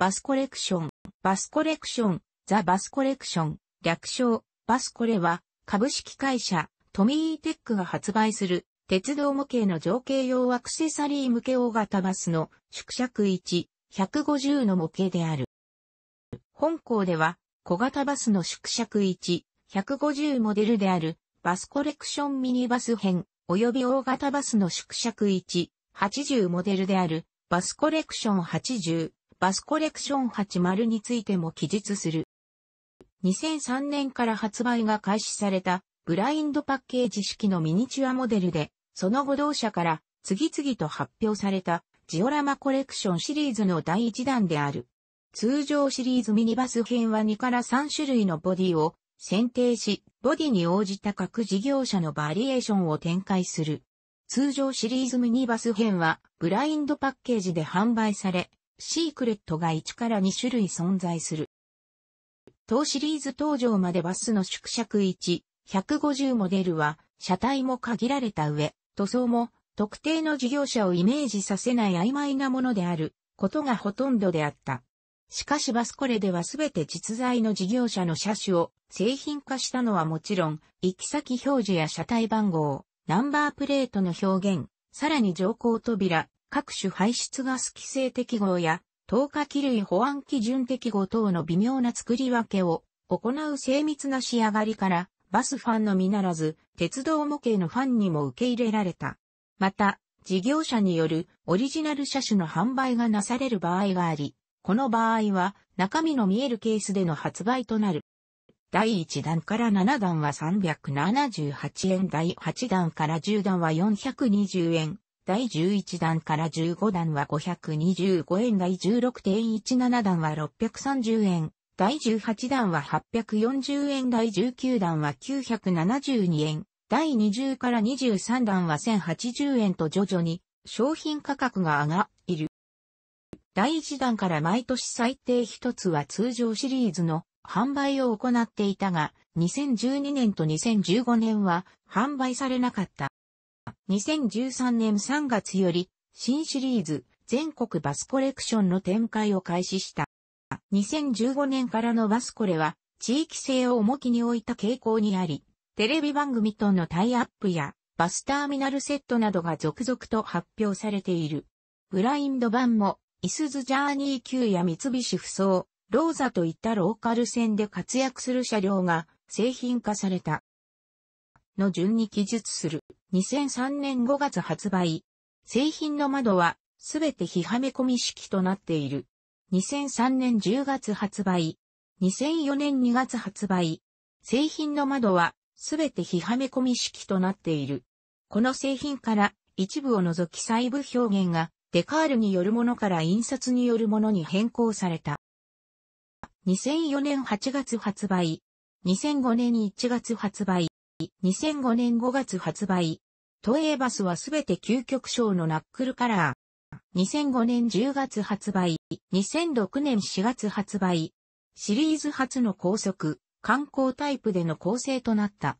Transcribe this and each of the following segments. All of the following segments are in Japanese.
バスコレクション、バスコレクション、ザ・バスコレクション、略称、バスコレは、株式会社、トミーテックが発売する、鉄道模型の造形用アクセサリー向け大型バスの縮尺1、150の模型である。本校では、小型バスの縮尺1、150モデルである、バスコレクションミニバス編、及び大型バスの縮尺1、80モデルである、バスコレクション80、バスコレクション80についても記述する。2003年から発売が開始されたブラインドパッケージ式のミニチュアモデルで、その後同社から次々と発表されたジオラマコレクションシリーズの第一弾である。通常シリーズミニバス編は2から3種類のボディを選定し、ボディに応じた各事業者のバリエーションを展開する。通常シリーズミニバス編はブラインドパッケージで販売され、シークレットが1から2種類存在する。当シリーズ登場までバスの縮尺1、150モデルは、車体も限られた上、塗装も特定の事業者をイメージさせない曖昧なものであることがほとんどであった。しかしバスコレではすべて実在の事業者の車種を製品化したのはもちろん、行き先表示や車体番号、ナンバープレートの表現、さらに乗降扉、各種排出ガス規制適合や、透過気類保安基準適合等の微妙な作り分けを行う精密な仕上がりから、バスファンのみならず、鉄道模型のファンにも受け入れられた。また、事業者によるオリジナル車種の販売がなされる場合があり、この場合は中身の見えるケースでの発売となる。第1弾から7弾は378円、第8弾から10弾は420円、第11弾から15弾は525円、第16.17弾は630円、第18弾は840円、第19弾は972円、第20から23弾は1080円と徐々に商品価格が上がっている。第1弾から毎年最低一つは通常シリーズの販売を行っていたが、2012年と2015年は販売されなかった。2013年3月より新シリーズ全国バスコレクションの展開を開始した。2015年からのバスコレは地域性を重きに置いた傾向にあり、テレビ番組とのタイアップやバスターミナルセットなどが続々と発表されている。ブラインド版も、イスズジャーニー級や三菱不走、ローザといったローカル線で活躍する車両が製品化された。の順に記述する。2003年5月発売。製品の窓はすべて非はめ込み式となっている。2003年10月発売。2004年2月発売。製品の窓はすべて非はめ込み式となっている。この製品から一部を除き細部表現がデカールによるものから印刷によるものに変更された。2004年8月発売。2005年1月発売。2005年5月発売。都営バスはすべて究極賞のナックルカラー。2005年10月発売。2006年4月発売。シリーズ初の高速、観光タイプでの構成となった。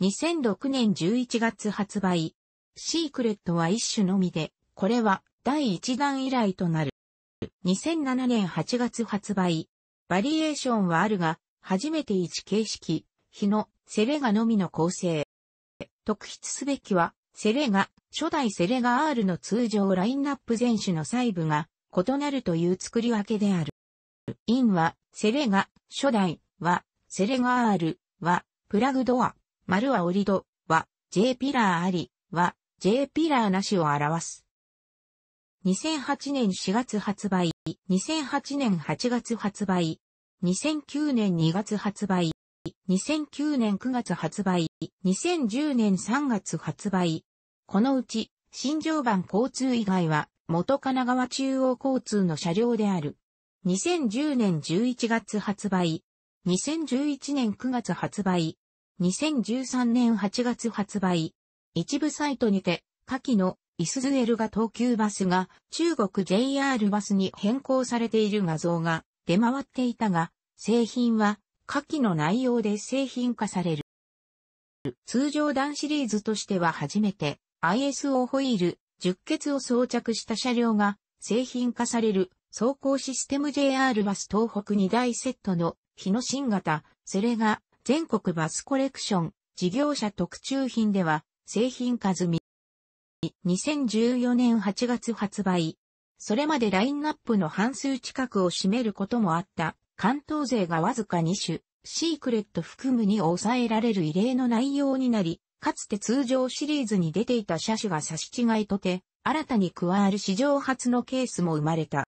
2006年11月発売。シークレットは一種のみで、これは第1弾以来となる。2007年8月発売。バリエーションはあるが、初めて1形式、日のセレガのみの構成。特筆すべきは、セレガ、初代セレガ R の通常ラインナップ全種の細部が異なるという作り分けである。インは、セレガ、初代は、セレガ R は、プラグドア、丸はオリドは、J ピラーありは、J ピラーなしを表す。2008年4月発売、2008年8月発売、2009年2月発売、2009年9月発売、2010年3月発売。このうち、新常磐交通以外は、元神奈川中央交通の車両である。2010年11月発売。2011年9月発売。2013年8月発売。一部サイトにて、下記のイスズエルが東急バスが中国 JR バスに変更されている画像が出回っていたが、製品は下記の内容で製品化される。通常弾シリーズとしては初めて ISO ホイール、10結を装着した車両が製品化される走行システム JR バス東北2大セットの日野新型、それが全国バスコレクション事業者特注品では製品数み。2014年8月発売。それまでラインナップの半数近くを占めることもあった関東勢がわずか2種、シークレット含むに抑えられる異例の内容になり、かつて通常シリーズに出ていた車種が差し違いとて、新たに加わる史上初のケースも生まれた。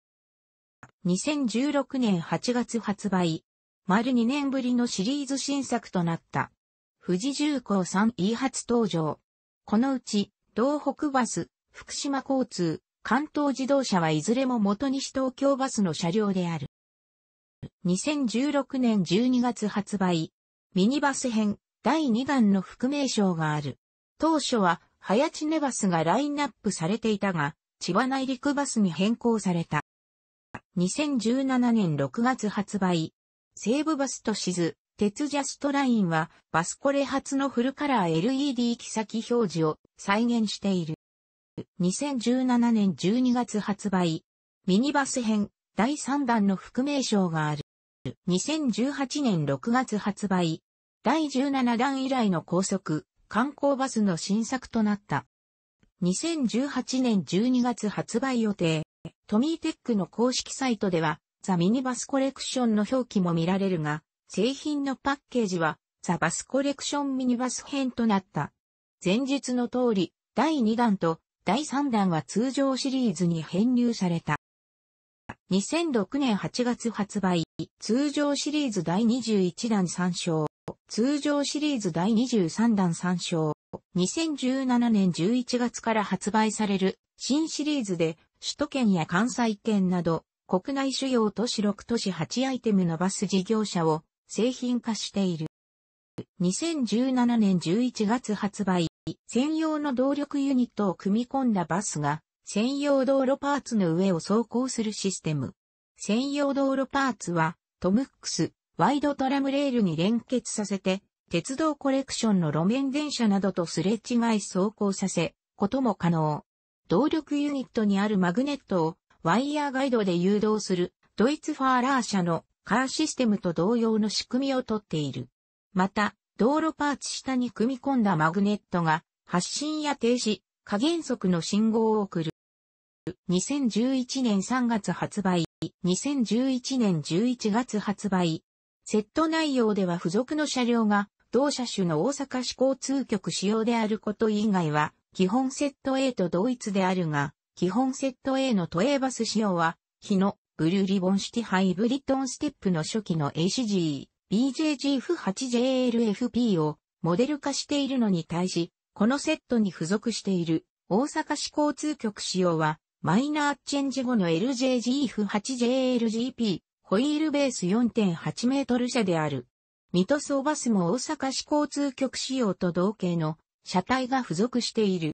2016年8月発売。丸2年ぶりのシリーズ新作となった。富士重工 3E 初登場。このうち、東北バス、福島交通、関東自動車はいずれも元西東京バスの車両である。2016年12月発売。ミニバス編第2弾の副名称がある。当初は、早知ネバスがラインナップされていたが、千葉内陸バスに変更された。2017年6月発売。西武バスとしずてつジャストラインは、バスコレ初のフルカラー LED 行き先表示を再現している。2017年12月発売。ミニバス編第3弾の副名称がある。2018年6月発売。第17弾以来の高速、観光バスの新作となった。2018年12月発売予定。トミーテックの公式サイトでは、ザ・ミニバスコレクションの表記も見られるが、製品のパッケージは、ザ・バスコレクションミニバス編となった。前述の通り、第2弾と第3弾は通常シリーズに編入された。2006年8月発売、通常シリーズ第21弾参照、通常シリーズ第23弾参照、2017年11月から発売される新シリーズで首都圏や関西圏など国内主要都市6都市8アイテムのバス事業者を製品化している。2017年11月発売、専用の動力ユニットを組み込んだバスが専用道路パーツの上を走行するシステム。専用道路パーツはトムックス、ワイドトラムレールに連結させて、鉄道コレクションの路面電車などとすれ違い走行させ、ことも可能。動力ユニットにあるマグネットをワイヤーガイドで誘導するドイツファーラー社のカーシステムと同様の仕組みをとっている。また、道路パーツ下に組み込んだマグネットが発進や停止、加減速の信号を送る。2011年3月発売、2011年11月発売。セット内容では付属の車両が同車種の大阪市交通局仕様であること以外は基本セット A と同一であるが、基本セット A の都営バス仕様は、日のブルーリボンシティハイブリッドオンステップの初期の ACG、BJGF8JLFP をモデル化しているのに対し、このセットに付属している大阪市交通局仕様は、マイナーチェンジ後の LJGF8JLGP、ホイールベース4.8メートル車である。ミトソーバスも大阪市交通局仕様と同型の車体が付属している。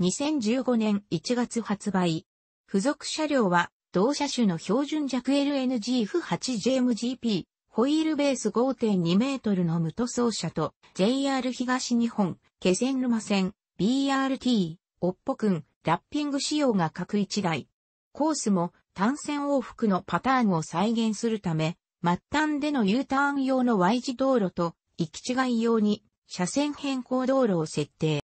2015年1月発売。付属車両は、同車種の標準弱 LNGF8JMGP、ホイールベース5.2メートルの無塗装車と、JR 東日本、気仙沼線、BRT、おっぽくん、ラッピング仕様が各1台。コースも単線往復のパターンを再現するため、末端での U ターン用の Y 字道路と行き違い用に車線変更道路を設定。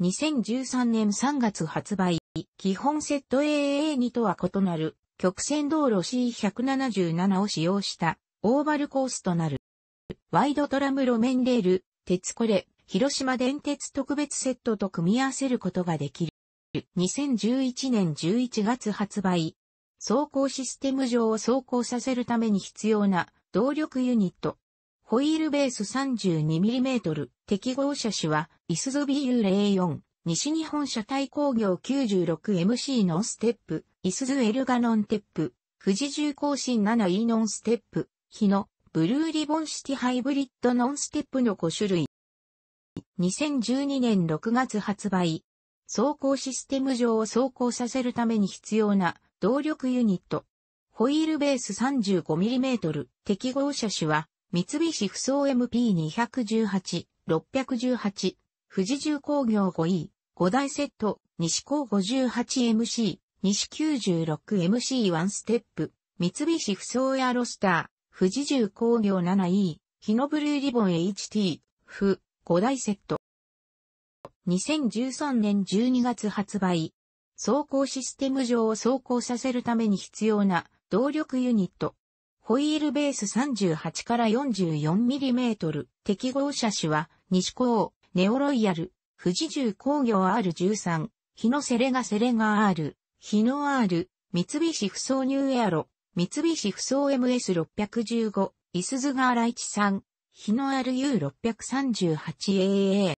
2013年3月発売、基本セット AA2 とは異なる、曲線道路 C177 を使用したオーバルコースとなる。ワイドトラム路面レール、鉄コレ、広島電鉄特別セットと組み合わせることができる。2011年11月発売。走行システム上を走行させるために必要な動力ユニット。ホイールベース 32mm 適合車種は、イスズ BU04、西日本車体工業 96MC ノンステップ、イスズエルガノンテップ、富士重工新 7E ノンステップ、日野、ブルーリボンシティハイブリッドノンステップの5種類。2012年6月発売。走行システム上を走行させるために必要な動力ユニット。ホイールベース 35mm 適合車種は三菱不装 MP218、618、富士重工業 5E、5台セット、西高 58MC、西 96MC1 ステップ、三菱不走エアロスター、富士重工業 7E、日のブルーリボン HT、フ、5台セット。2013年12月発売。走行システム上を走行させるために必要な動力ユニット。ホイールベース38から 44mm。適合車種は西高、ネオロイヤル、富士重工業 R13、日のセレガセレガ R、日の R、三菱不走ニューエアロ、三菱不走 MS615、イスズガーラ13、日の RU638AA。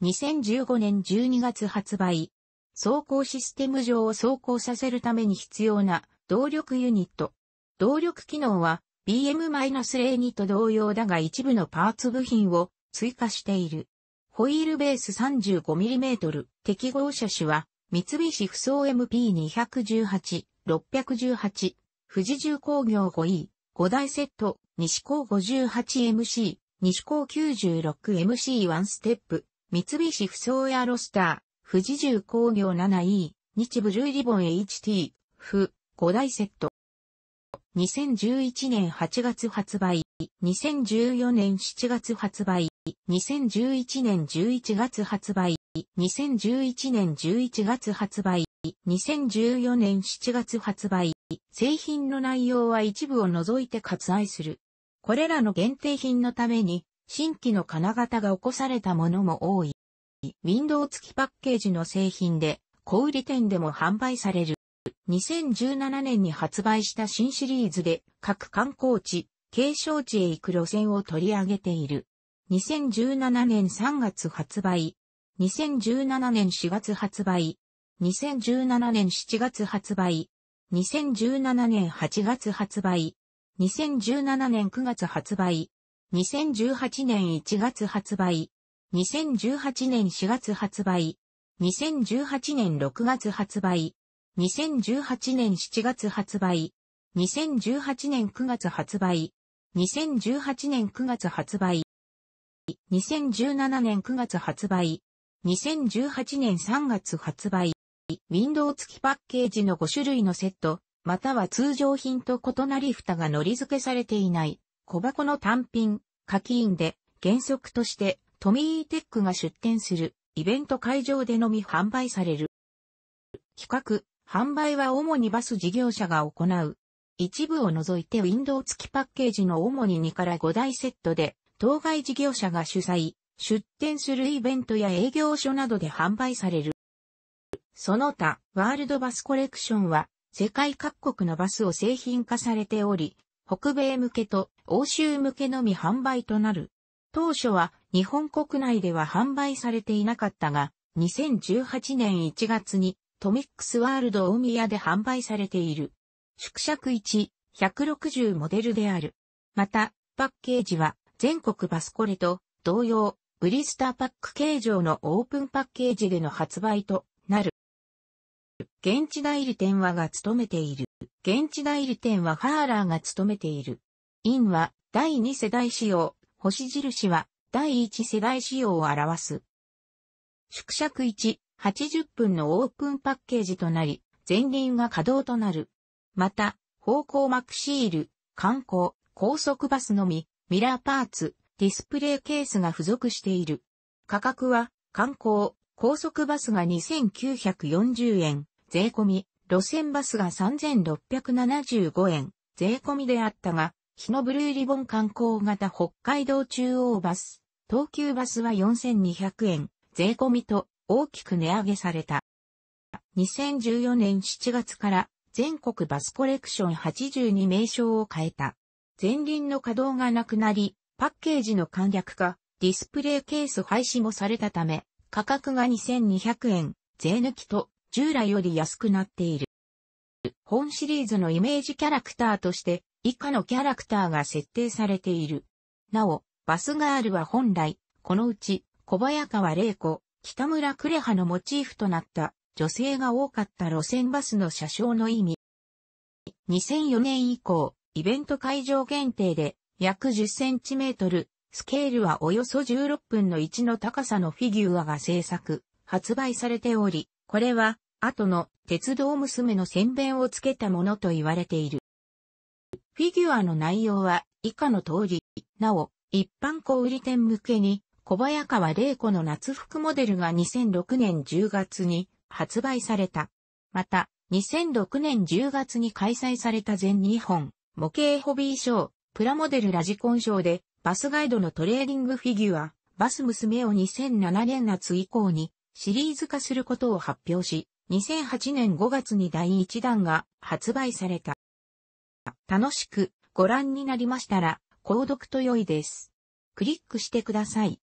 2015年12月発売。走行システム上を走行させるために必要な動力ユニット。動力機能は BM-02 と同様だが一部のパーツ部品を追加している。ホイールベース 35mm 適合車種は三菱不走 MP218、618、富士重工業 5E、5台セット、西高 58MC、西高 96MC1 ステップ、三菱不走エアロスター、富士重工業 7E、日ブルーリボン HT、フ、5台セット。2011年8月発売、2014年7月発売、2011年11月発売、2011年11月発売、2014年7月発売、製品の内容は一部を除いて割愛する。これらの限定品のために、新規の金型が起こされたものも多い。ウィンドウ付きパッケージの製品で、小売店でも販売される。2017年に発売した新シリーズで各観光地、景勝地へ行く路線を取り上げている。2017年3月発売。2017年4月発売。2017年7月発売。2017年8月発売。2017年9月発売。2018年1月発売。2018年4月発売。2018年6月発売。2018年7月発売。2018年9月発売。2018年9月発売。2017年9月発売。2018年3月発売。ウィンドウ付きパッケージの5種類のセット、または通常品と異なり蓋が乗り付けされていない小箱の単品、課金で原則としてトミーテックが出展するイベント会場でのみ販売される。企画、販売は主にバス事業者が行う。一部を除いてウィンドウ付きパッケージの主に2から5台セットで、当該事業者が主催、出展するイベントや営業所などで販売される。その他、ワールドバスコレクションは、世界各国のバスを製品化されており、北米向けと欧州向けのみ販売となる。当初は日本国内では販売されていなかったが、2018年1月にトミックスワールド大宮で販売されている。縮尺1、160モデルである。また、パッケージは全国バスコレと同様、ブリスターパック形状のオープンパッケージでの発売と。現地代理店はが務めている。現地代理店はファーラーが務めている。インは第2世代仕様、星印は第1世代仕様を表す。縮尺1、80分のオープンパッケージとなり、前輪が稼働となる。また、方向膜シール、観光、高速バスのみ、ミラーパーツ、ディスプレイケースが付属している。価格は、観光、高速バスが2940円、税込み、路線バスが3675円、税込みであったが、日のブルーリボン観光型北海道中央バス、東急バスは4200円、税込みと大きく値上げされた。2014年7月から全国バスコレクション80に名称を変えた。前輪の稼働がなくなり、パッケージの簡略化、ディスプレイケース廃止もされたため、価格が2200円、税抜きと従来より安くなっている。本シリーズのイメージキャラクターとして以下のキャラクターが設定されている。なお、バスガールは本来、このうち小早川玲子、北村呉葉のモチーフとなった女性が多かった路線バスの車掌の意味。2004年以降、イベント会場限定で約10センチメートル、スケールはおよそ16分の1の高さのフィギュアが制作、発売されており、これは後の鉄道娘の宣弁をつけたものと言われている。フィギュアの内容は以下の通り、なお、一般小売店向けに小早川玲子の夏服モデルが2006年10月に発売された。また、2006年10月に開催された全日本模型ホビーショー、プラモデルラジコンショーでバスガイドのトレーリングフィギュア、バス娘を2007年夏以降にシリーズ化することを発表し、2008年5月に第1弾が発売された。楽しくご覧になりましたら、購読と良いです。クリックしてください。